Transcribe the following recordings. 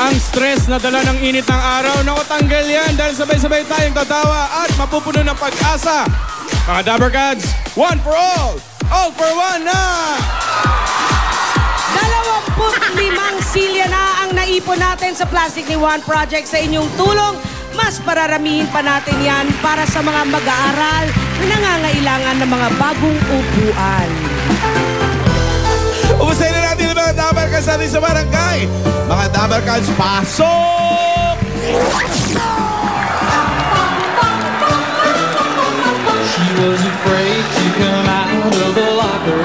ang stress na dala ng init ng araw. Naku, tanggal yan dahil sabay-sabay tayong tatawa at mapupuno ng pag-asa. Mga Dabbercats, one for all, all for one na! 25 silya na ang naipon natin sa Plastic ni One Project sa inyong tulong. Mas pararamihin pa natin yan para sa mga mag-aaral na nangangailangan ng mga bagong upuan. Umusayin na natin ang mga Dabarkans natin sa barangay. Mga Dabarkans, pasok! She was afraid to come out of the locker.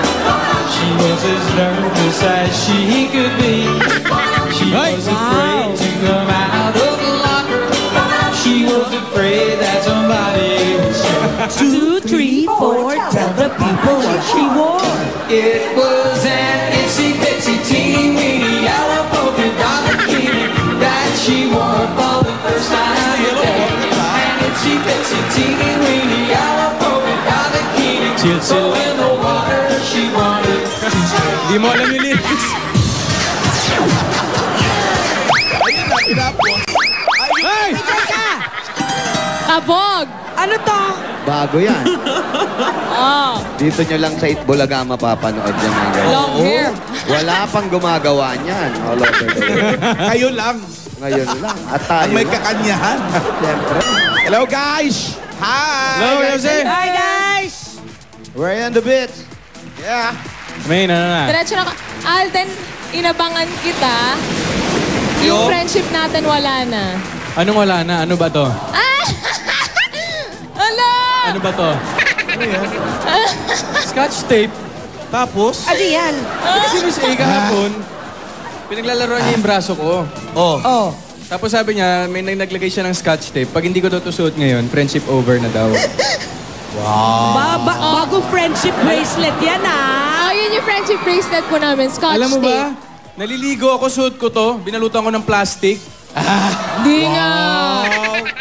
She was as nervous as she could be. She was afraid to come out of the locker. She was afraid that somebody would Two, three, four, tell the people what she wore. it was to swim. Hindi mo alam yung lyrics. Ayun na, tinapos. Hey! Kabog! Ano to? Bago yan. Oh, Dito nyo lang sa Itbulaga mapapanood yan mga ganyan. long hair. Wala pang gumagawa niyan. All over the world. Kayo lang. Ngayon lang. At tayo Ang may lang. kakanyahan. Siyempre. Hello, guys! Hi! Hello, Jose! Hi guys! We're on the beat. Yeah. May na na. Diretso na ka. Alden, inabangan kita. Yung Yo. friendship natin wala na. Anong wala na? Ano ba to? Ah! Ala! Ano ba to? Ano yan? Scotch tape. Tapos, Ano yan? kasi Miss A kahapon, pinaglalaroan niya yung braso ko. Oh. Oh. Tapos sabi niya, may nag- naglagay siya ng scotch tape. Pag hindi ko to susuot ngayon, friendship over na daw. Ba ba bagong friendship bracelet yan ah. Oh, yun yung friendship bracelet ko namin, Scotch Alam mo tape. ba? Naliligo ako, suot ko to. Binalutan ko ng plastic. Di nga.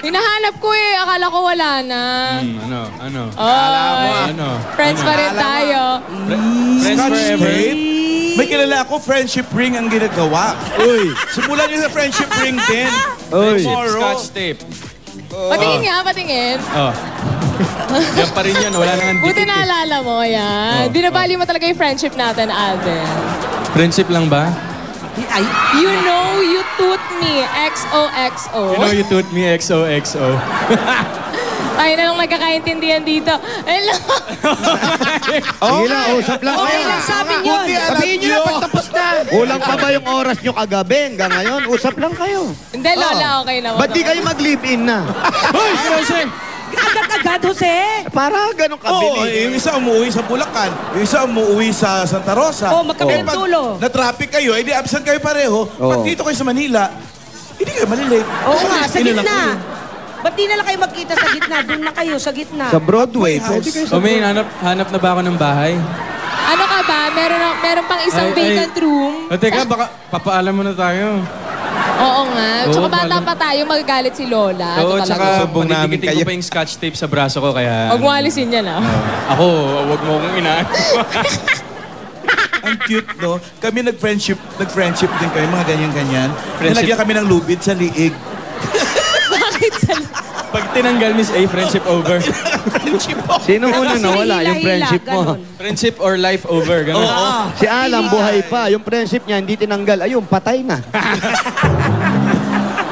Hinahanap ko eh. Akala ko wala na. Hmm, ano? Ano? Oh, Ano? friends pa rin tayo. Friends Scotch forever. tape? May kilala ako, friendship ring ang ginagawa. Uy! Simulan niyo sa friendship ring din. Uy. Friendship scotch tape. Patingin nga, patingin. Oh. yan pa rin yan. Wala nang Buti dikit. eh. naalala mo, yan. Oh, Binabali mo talaga yung friendship natin, Alden. Friendship lang ba? Ay, You know you toot me. XOXO. You know you toot me XOXO. Tayo na lang nagkakaintindihan dito. Hello. Sige lang, usap lang okay kayo. lang sabi yun. Buti alam Sabihin nyo niyo. na pagtapos na. Kulang pa ba yung oras nyo kagabi hanggang ngayon? Usap lang kayo. Hindi, Lola, okay naman. Ba't di kayo mag-live-in na? Hoy, Jose! Agad-agad, Jose. Para ganun Oo, kabili. yung isa umuwi sa Bulacan, yung isa umuwi sa Santa Rosa. Oh, magkabilang Eh, pag tulo. Na-traffic kayo, edi absent kayo pareho. Pag Oo. dito kayo sa Manila, hindi kayo malilate. Oo nga, sa Inilak gitna. ko. Ba't di na lang kayo magkita sa gitna? Doon na kayo, sa gitna. Sa Broadway, pwede kayo sa O may hanap, hanap na ba ako ng bahay? Ano ka ba? Meron, meron pang isang Ay, ay. vacant room. O teka, baka papaalam mo na tayo. Oo nga. Tsaka Oo, bata malam- pa tayo, magagalit si Lola. Oo, Ito tsaka talaga. Sumbong namin manitikitin ko kayo. pa yung scotch tape sa braso ko, kaya... Huwag mo alisin yan, ah. Ako, wag mo akong inaan. Ang cute, no? Kami nag-friendship, nag-friendship din kami, mga ganyan-ganyan. Friendship. Nilagyan kami ng lubid sa liig. Pag tinanggal, Miss A, friendship over. friendship po. Sino una nawala? Hila-hila, Yung friendship mo. friendship or life over, ganun. Si Alam, buhay pa. Yung friendship niya, hindi tinanggal. Ayun, patay na.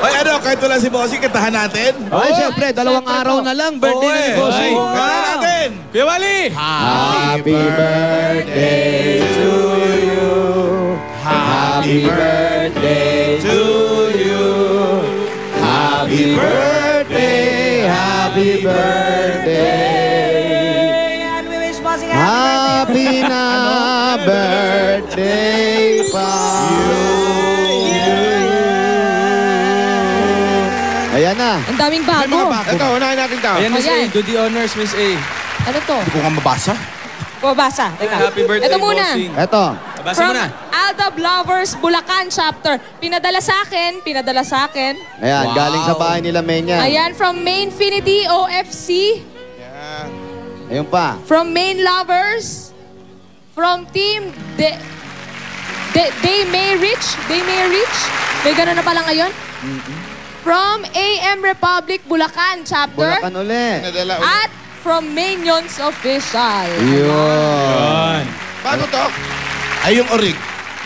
Ay, ano, kahit wala si Bossy, katahan natin. Ay, siyempre, dalawang araw na lang. Birthday na ni Oo, eh. Bossing. Ay, Katahan natin. Kuya Wally! Happy birthday to you. Happy birthday to you. Happy birthday, happy birthday. And we wish Bossing a happy birthday. Happy na birthday pa. Ayan na. Ang daming bago. Ito, unahin natin ito. Ayan, Miss A, Ayan. do the honors, Miss A. Ano to? Hindi ko nga mabasa. Bumabasa. Teka. Happy birthday, Ito muna. bossing. Ito. Basa From mo na. Aldab Lovers, Bulacan chapter. Pinadala sa akin, pinadala sa akin. Ayan, Wow. galing sa bahay nila Menya. Ayan, from Mainfinity OFC. Ayun pa. From Main Lovers. From Team De... De, they may reach. They may reach. May ganun na pala ngayon? From AM Republic Bulacan chapter Bulacan uli. at from Minions Official. Yun. Paano to? Ay, yung orig.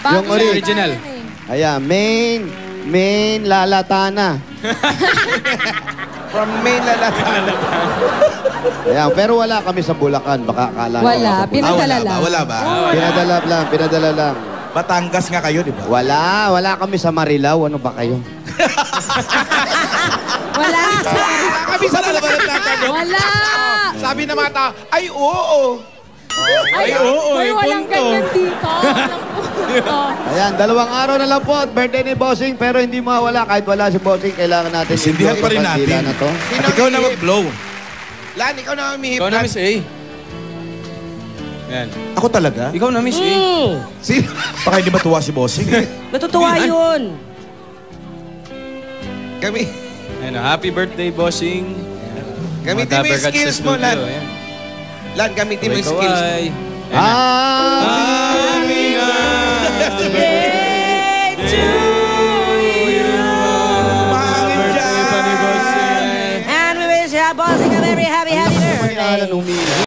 Bago Yung yata original. eh. Ayan, main, main lalatana. From main lalatana. Ayan, pero wala kami sa Bulacan. Baka akala nyo Wala, nasa Bulacan. pinadala Ah, wala ba? lang. Wala ba? Pinadala lang, pinadala lang. Batangas nga kayo, di ba? Wala, wala kami sa Marilao. Ano ba kayo? Wala. Kami sa lalabanan natin. Wala. Sabi ng mga tao, ay oo. Ay, oo, Ay, yung walang punto. ganyan dito. Ayan, dalawang araw na lang po at birthday ni Bossing pero hindi mawala kahit wala si Bossing kailangan natin Sindihan pa rin yung kandila natin. na to. At ikaw na mag-blow. Lan, ikaw na umihip. Ikaw na, Miss A. Yan. Ako talaga? Ikaw na, Miss A. Mm, Si, baka hindi matuwa si Bossing. natutuwa yun. Kami, Ayan, happy birthday, bossing. gamitin mo yung skills mo, Lan. Lan, gamitin mo yung skills mo. Ah! Happy Birthday to you. Mahangin dyan. And we wish you a bossing a very happy, happy birthday.